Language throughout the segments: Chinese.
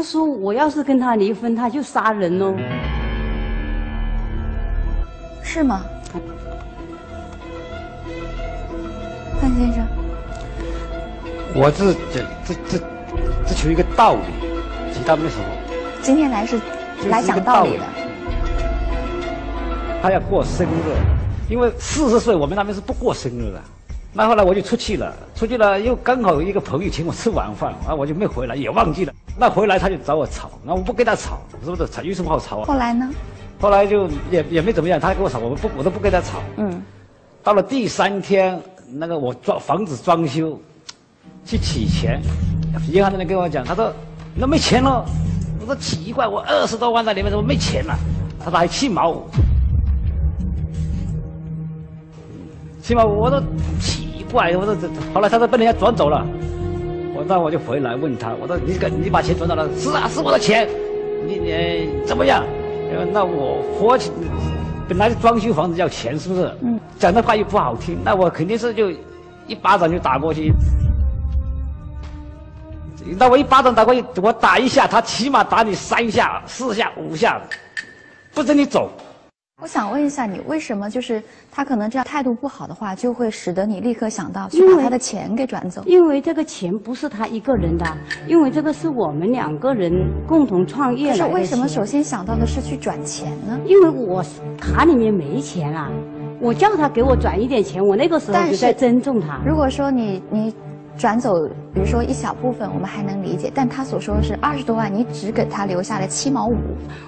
他说我要是跟他离婚，他就杀人哦。是吗？范先生，我是这这这这求一个道理，其他没什么。今天来是来讲道理的。他要过生日，因为四十岁我们那边是不过生日的。那后来我就出去了，出去了又刚好有一个朋友请我吃晚饭，啊我就没回来，也忘记了。那回来他就找我吵，那我不跟他吵，是不是？吵有什么好吵啊？后来呢？后来就也也没怎么样，他跟我吵，我不我都不跟他吵。嗯，到了第三天，那个我装房子装修，去取钱，银行的人跟我讲，他说那没钱了。我说奇怪，我二十多万在里面怎么没钱了？他说还七毛五，七毛五，我说奇怪，我说这后来他说被人家转走了，我那我就回来问他，我说你个你把钱转到了？是啊，是我的钱，你你怎么样？呃那我活起本来装修房子要钱，是不是？嗯。讲的话又不好听，那我肯定是就一巴掌就打过去。那我一巴掌打过去，我打一下，他起码打你三下、四下、五下，不准你走。我想问一下你，为什么就是他可能这样态度不好的话，就会使得你立刻想到去把他的钱给转走？因为这个钱不是他一个人的，因为这个是我们两个人共同创业可是来的为什么首先想到的是去转钱呢？因为我卡里面没钱啊，我叫他给我转一点钱，我那个时候是在尊重他。如果说你你转走，比如说一小部分，我们还能理解，但他所说的是二十多万，你只给他留下了七毛五，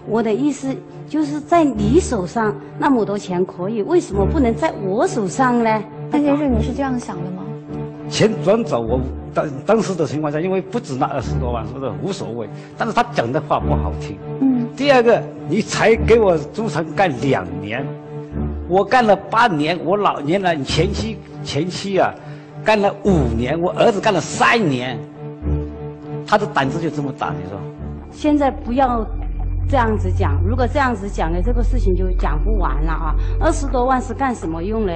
我的意思就是在你手上那么多钱可以，为什么不能在我手上呢？潘先生，你是这样想的吗？钱转走，我当当时的情况下，因为不止那二十多万，是不是无所谓？但是他讲的话不好听。嗯，第二个，你才给我租成干两年，我干了八年，我老年了，你前妻前妻啊，干了五年，我儿子干了三年，他的胆子就这么大，你说？现在不要这样子讲，如果这样子讲呢，这个事情就讲不完了啊！二十多万是干什么用呢？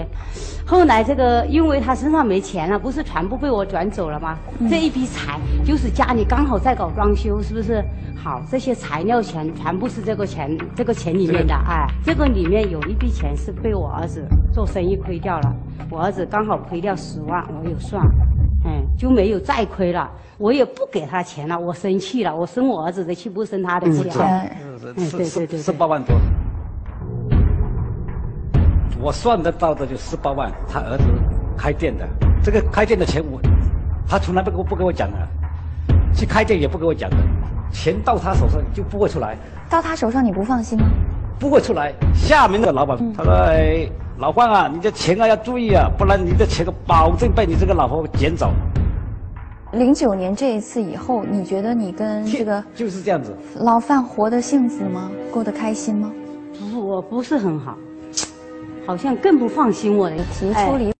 后来这个，因为他身上没钱了，不是全部被我转走了吗？这一笔财就是家里刚好在搞装修，是不是？好，这些材料钱全部是这个钱，这个钱里面的，哎，这个里面有一笔钱是被我儿子做生意亏掉了，我儿子刚好亏掉十万，我有算，嗯，就没有再亏了。我也不给他钱了，我生气了，我生我儿子的气，不生他的气啊。钱嗯十十对对对十八万多，我算得到的就十八万。他儿子开店的，这个开店的钱我，他从来不跟我不跟我讲的，去开店也不跟我讲的，钱到他手上就不会出来，到他手上你不放心吗？不会出来。厦门的老板、他说：“哎，老范啊，你的钱啊要注意啊，不然你的钱保证被你这个老婆捡走。零九年这一次以后，你觉得你跟这个 就是这样子。老范活得幸福吗？过得开心吗？不是我不是很好，好像更不放心我的提出离